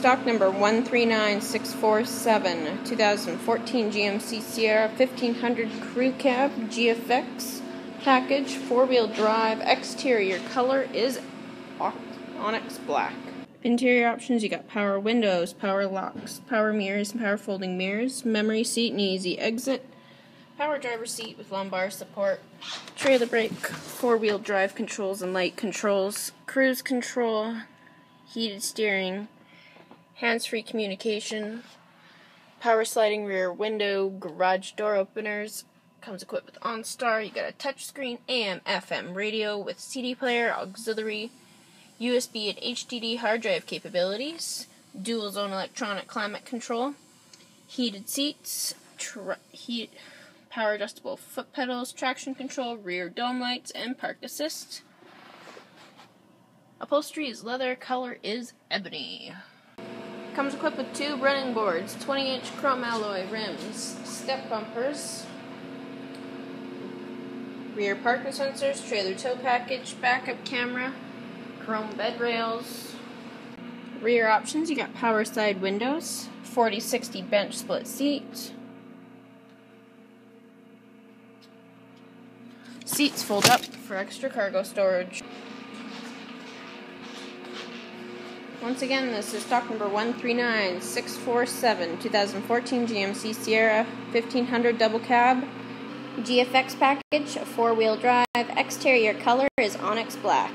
stock number 139647, 2014 GMC Sierra 1500 Crew Cab GFX package, four wheel drive. Exterior color is onyx black. Interior options you got power windows, power locks, power mirrors, and power folding mirrors, memory seat and easy exit, power driver seat with lumbar support, trailer brake, four wheel drive controls and light controls, cruise control, heated steering, hands free communication, power sliding rear window, garage door openers. Comes equipped with OnStar. You got a touchscreen AM FM radio with CD player, auxiliary, USB and HDD hard drive capabilities, dual zone electronic climate control, heated seats, tra- heat, power adjustable foot pedals, traction control, rear dome lights, and park assist. Upholstery is leather, color is ebony. Comes equipped with two running boards, 20 inch chrome alloy rims, step bumpers, rear parking sensors, trailer tow package, backup camera, chrome bed rails. Rear options you got power side windows, 40 60 bench split seat. Seats fold up for extra cargo storage. Once again, this is stock number 139647, 2014 GMC Sierra 1500 double cab GFX package, four wheel drive. Exterior color is onyx black.